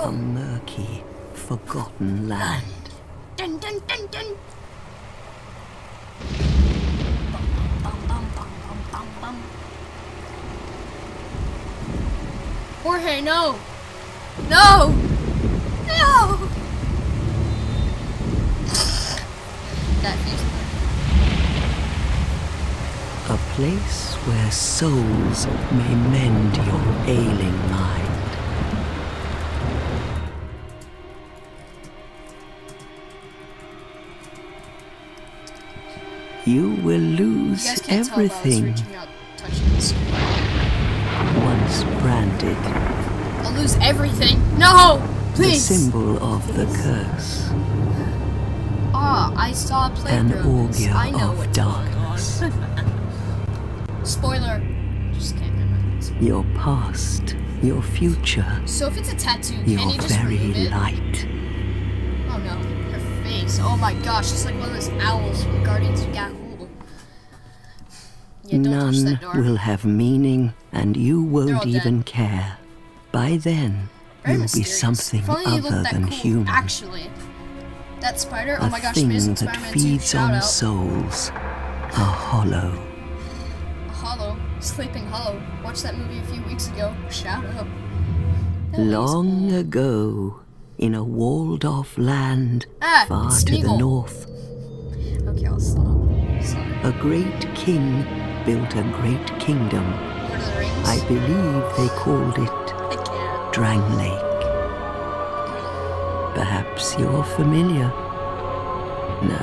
A murky, forgotten land. Dun dun dun. Jorge, no! No! No! that feels A place where souls may mend your ailing mind. Will lose guys can't tell, but I was everything reaching out, touching the screen. once branded. I'll lose everything. No! Please! The symbol of the curse. Ah, I saw a An playthrough. I know of darkness. Spoiler. Just can't remember. Your past, your future, So if it's a tattoo, can your you just very light. Oh no, her face. Oh my gosh, it's like one of those owls from Guardians of Ga'Hoole. Yeah, None will have meaning, and you won't dead. even care. By then, Very you'll be something other than cool, human. Actually, that spider. a oh my gosh, thing that feeds on out. souls. A hollow. Hollow, Sleeping Hollow. Watched that movie a few weeks ago. Shout out. That Long cool. ago, in a walled-off land Ah, far to the north, Okay, I'll stop. Sorry. a great king built a great kingdom. Lord of the Rings. I believe they called it Drang Lake. Perhaps you're familiar. No,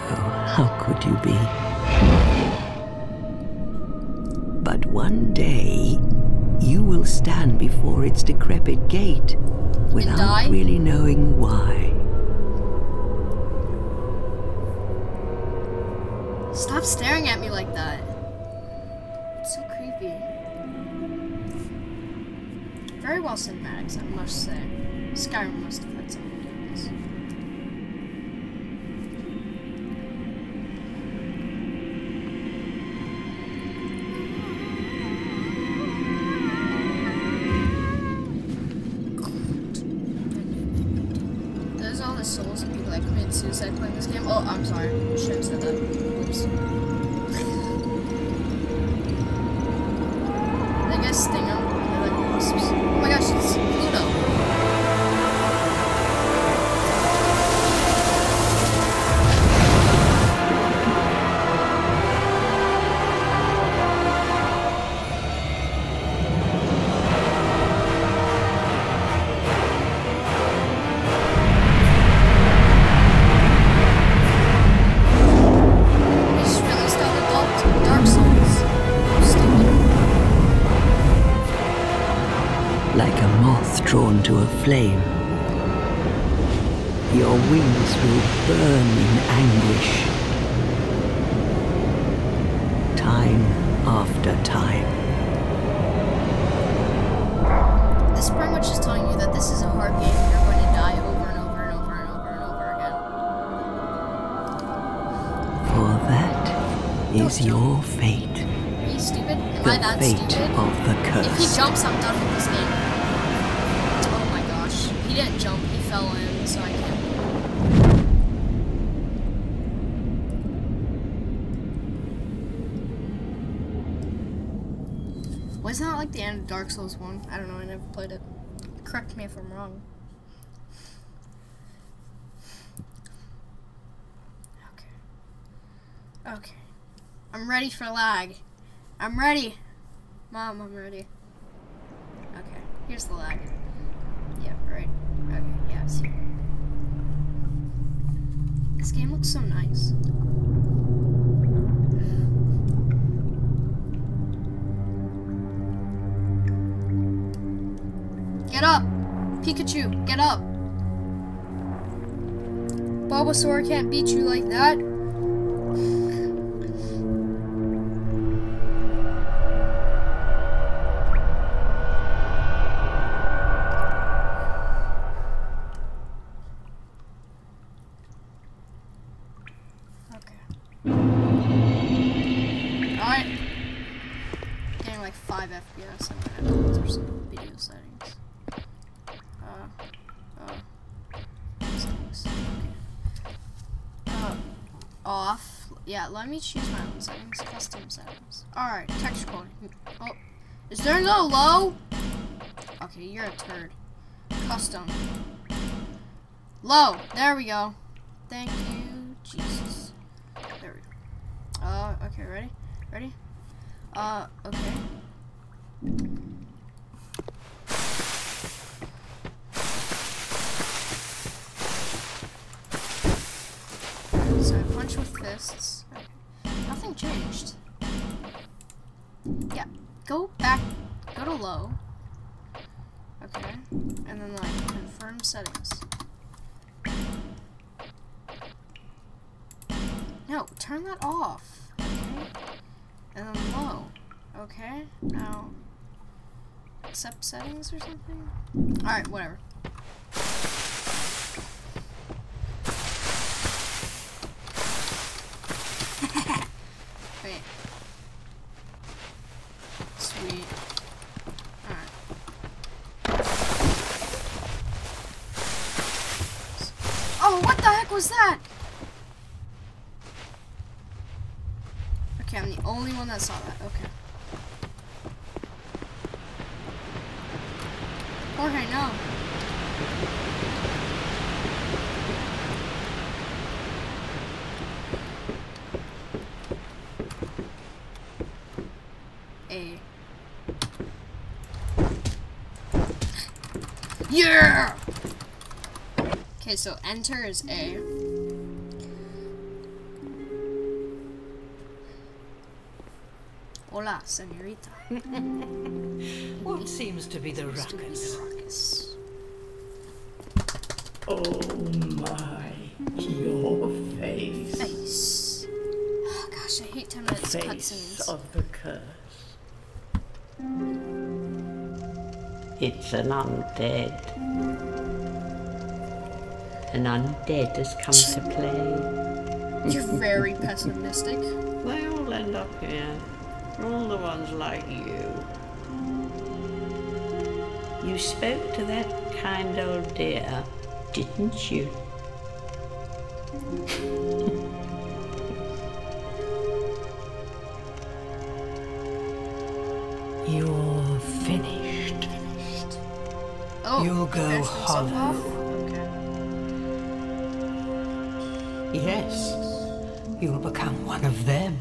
how could you be? But one day, you will stand before its decrepit gate without really knowing why. Stop staring at me like that. It's so creepy. Very well cinematics, I must say. Skyrim must have had something to do with this. Flame. Your wings will burn in anguish. Time after time. This pretty much is telling you that this is a hard game. You're going to die over and over and over and over and over again. For that is your fate. Are you stupid? Am The I that fate stupid? of the If he curse. jumps, I'm done with this game. He didn't jump, he fell in, so I can't. Wasn't that like the end of Dark Souls 1? I don't know, I never played it. Correct me if I'm wrong. Okay. Okay. I'm ready for lag. I'm ready. Mom, I'm ready. Okay, here's the lag. Yeah, right. See. This game looks so nice. Get up! Pikachu, get up! Bulbasaur can't beat you like that. Off. Yeah, let me choose my own settings. Custom settings. Alright, texture quality. Oh, is there no low? Okay, you're a turd. Custom. Low. There we go. Thank you, Jesus. There we go. Uh, okay, ready? Ready? Uh, okay. So I with. Nothing changed. Yeah. Go back. Go to low. Okay. And then like confirm settings. No, turn that off. Okay. And then low. Okay. Now accept settings or something? Alright, whatever. Wait. Sweet. Alright. Oh, what the heck was that? Okay, I'm the only one that saw that. Okay. Jorge, no. A. Yeah! Okay, so enter is A. Hola, senorita. What seems to be the Seems ruckus? the ruckus. Oh my, your face. Face. Oh gosh, I hate 10 minutes Face cutscenes. of the curse. It's an undead. An undead has come to play. You're very pessimistic. They all end up here. All the ones like you. You spoke to that kind old dear, didn't you? You're finished. Oh, You'll he go finished hollow. Okay. Yes, you'll become one of them.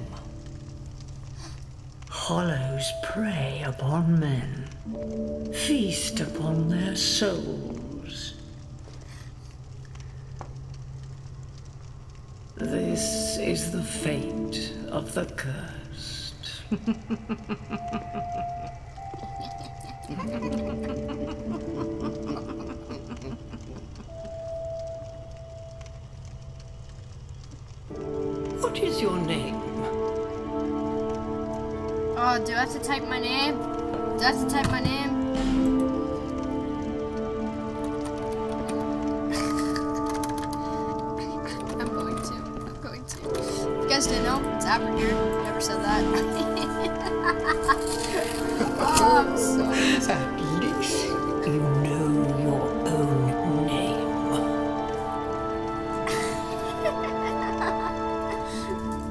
Hollows prey upon men, feast upon their souls. This is the fate of the cursed. Oh, do I have to type my name? Do I have to type my name? I'm going to. I'm going to. If you guys didn't know, it's Apple here. Never said that. oh, I'm so At least you know your own name.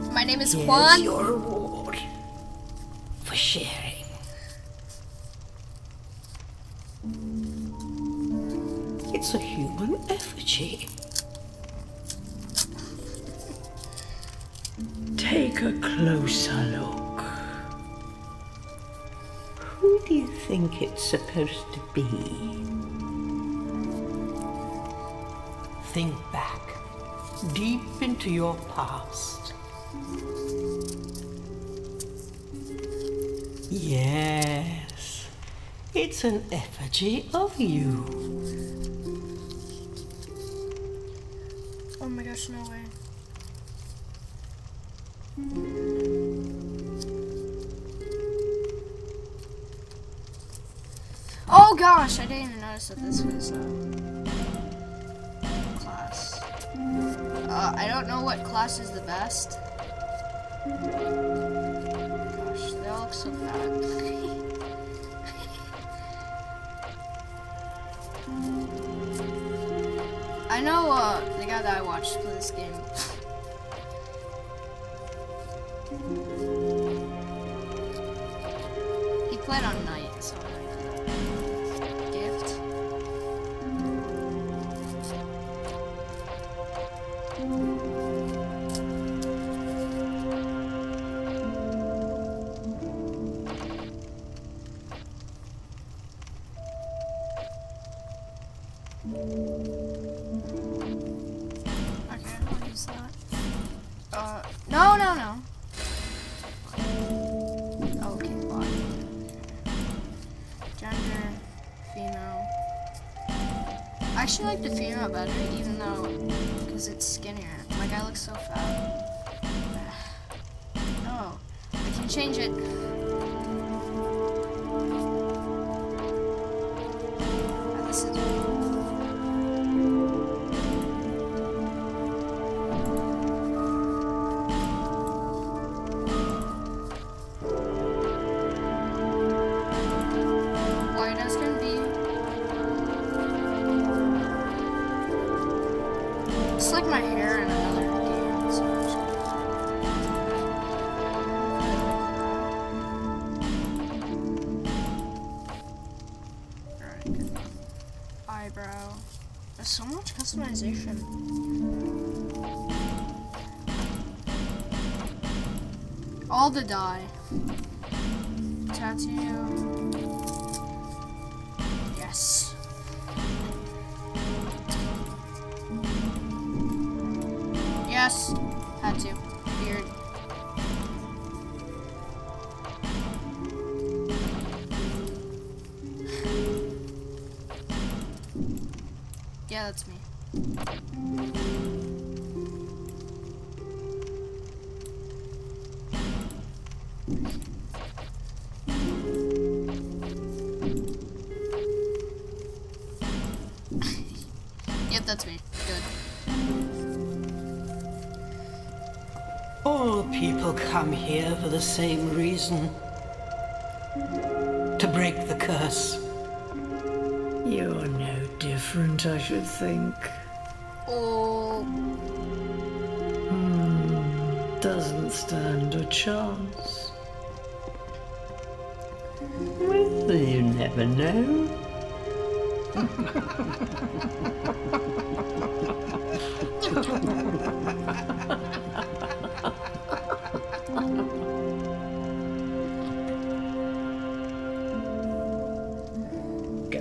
My name is Here's Juan. For sharing. It's a human effigy. Take a closer look. Who do you think it's supposed to be? Think back, deep into your past. Yes, it's an effigy of you. Oh my gosh, no way. Oh gosh, I didn't even notice that this was uh, class. Uh, I don't know what class is the best so. I know uh, the guy that I watched play this game. he played on knight. Even though, because it's skinnier. My guy looks so fat. No, oh, I can change it. Much customization. All the dye. Tattoo. Yes. Yes. Had to. That's me. Good. All people come here for the same reason. To break the curse. You're no different, I should think. Oh, Doesn't stand a chance. Well, you never know. Go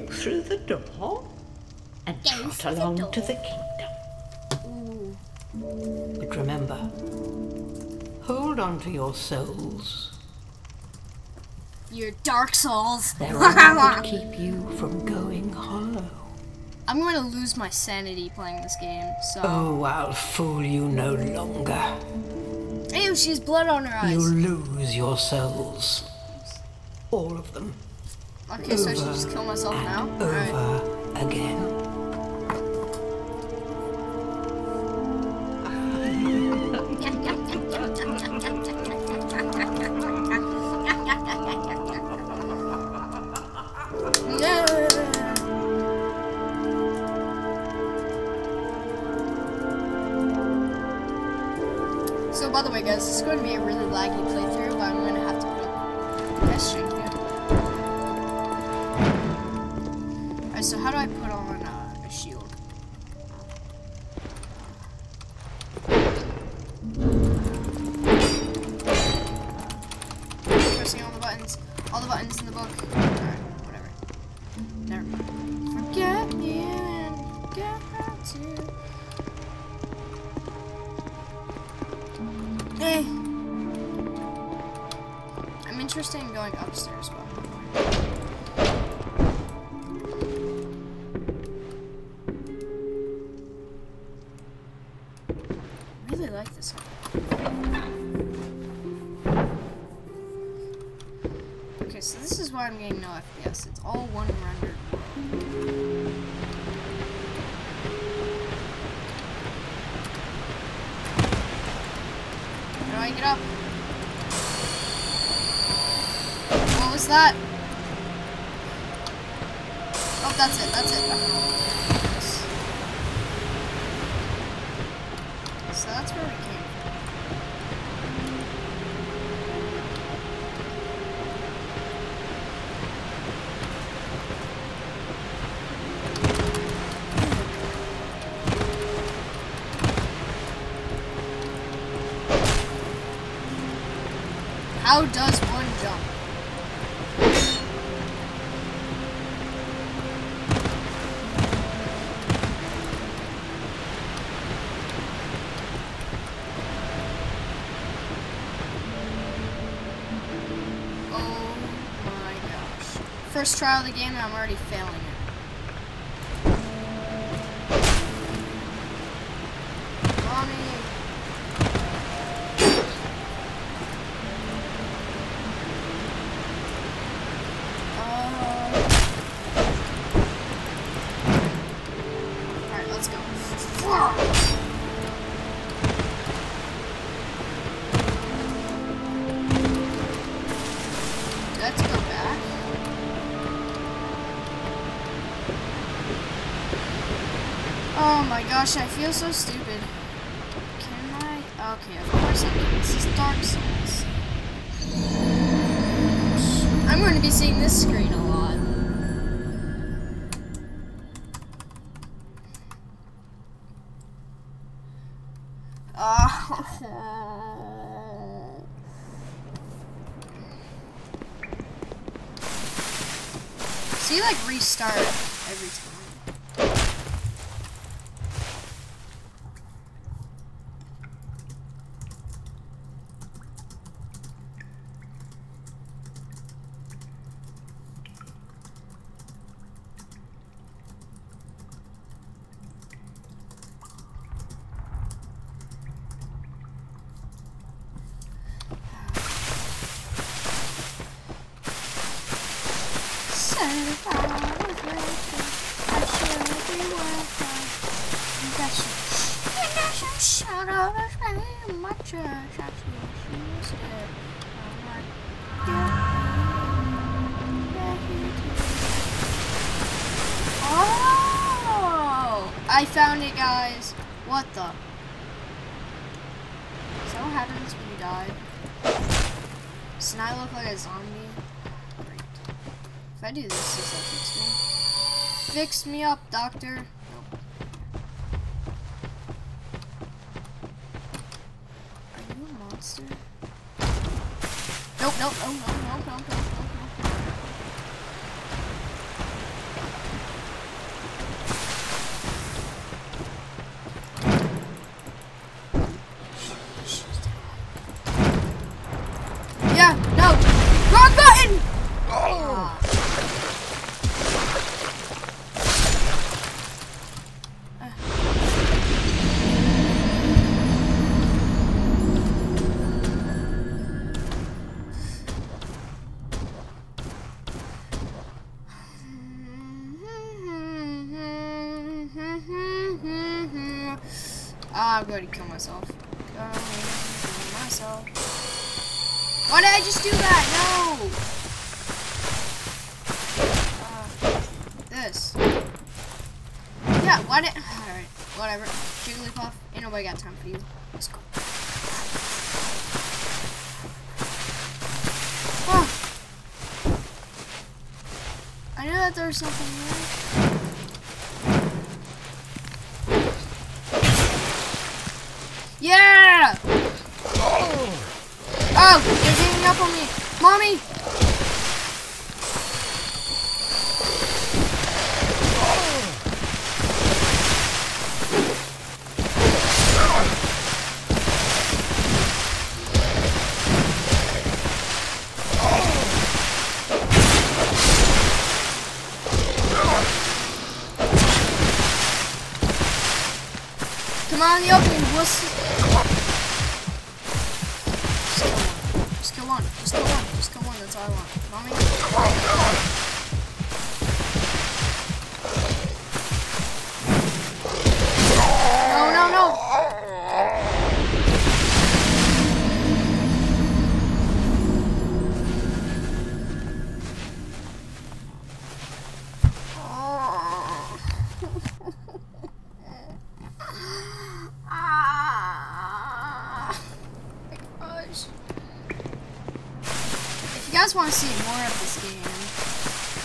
through the door and Go trot through the along to the kingdom. But remember, hold on to your souls. Your Dark Souls. They're all keep you from going hollow. I'm going to lose my sanity playing this game. So, Oh, I'll fool you no longer. ew, she has blood on her eyes. You'll lose your souls. All of them. Okay, so I should just kill myself now. over again. By the way, guys, this is going to be a really laggy playthrough, but I'm going to have to put up a stream here. Alright, so how do I put on interested in going upstairs, but I How does one jump? Oh my gosh. First trial of the game and I'm already failing gosh, I feel so stupid. Can I? Okay, of course I can. This is Dark Souls. I'm going to be seeing this screen a lot. See, like restart every time. Oh! I found it, guys. What the? Is that what happens when you die? Does I look like a zombie? Great. If I do this, does that fix me? Fix me up, doctor. Nope. Are you a monster? Nope, nope, nope, Yeah, why did... Alright, whatever. Jigglypuff, ain't nobody got time for you. Let's go. Oh. I knew that there was something there. 啊你要补补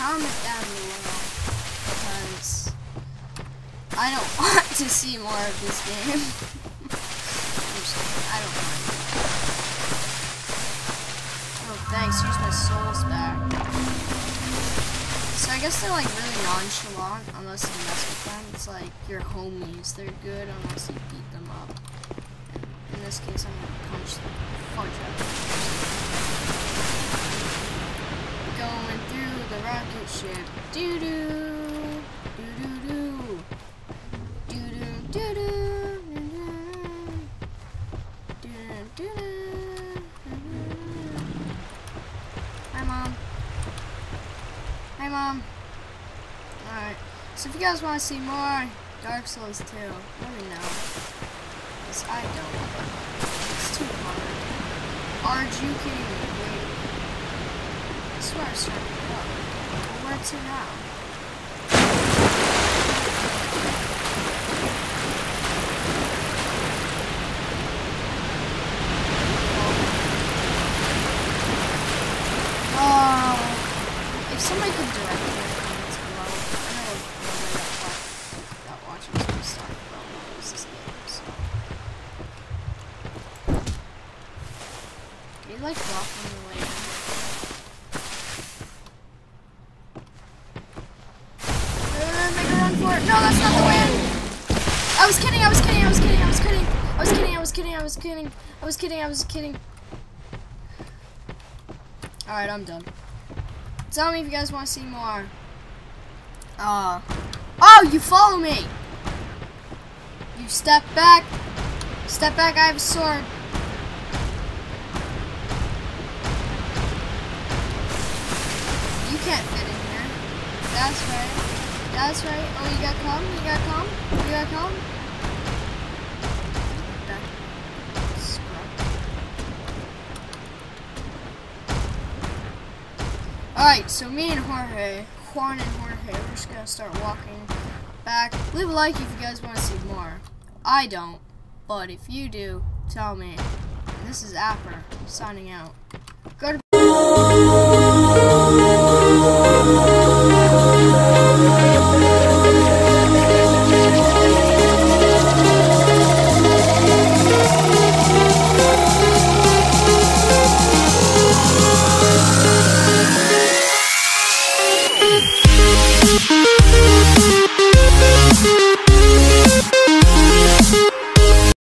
down below. Because I don't want to see more of this game. Just. I don't mind. Oh thanks. Here's my souls back. So I guess they're like really nonchalant unless you mess with them. It's like your homies. They're good unless you beat them up. In this case, I'm gonna punch them. Punch them. Going through the rocket ship. Doo doo. Doo doo doo. Doo doo doo doo. Doo doo doo doo. Hi, Mom. Hi, Mom. Alright. So if you guys want to see more Dark Souls 2, let me know. Because I don't. It's too hard. Aren't you kidding me? I swear I started it where to now? Oh, if somebody could direct me comments below, I know nobody that, wa- that watches my stuff game, so. You like the way in. Uh, make a run for it. No, that's not the way in. I was kidding, I was kidding, I was kidding, I was kidding. I was kidding, I was kidding, I was kidding. I was kidding. Alright, I'm done. Tell me if you guys want to see more. Uh. Oh, you follow me! You step back. Step back, I have a sword. You can't fit in here. That's right. That's right. Oh, you got calm? You got calm? You got come? That scrub. Alright, so me and Jorge, Juan and Jorge, we're just gonna start walking back. Leave a like if you guys want to see more. I don't, but if you do, tell me. And this is Apper, signing out. Go to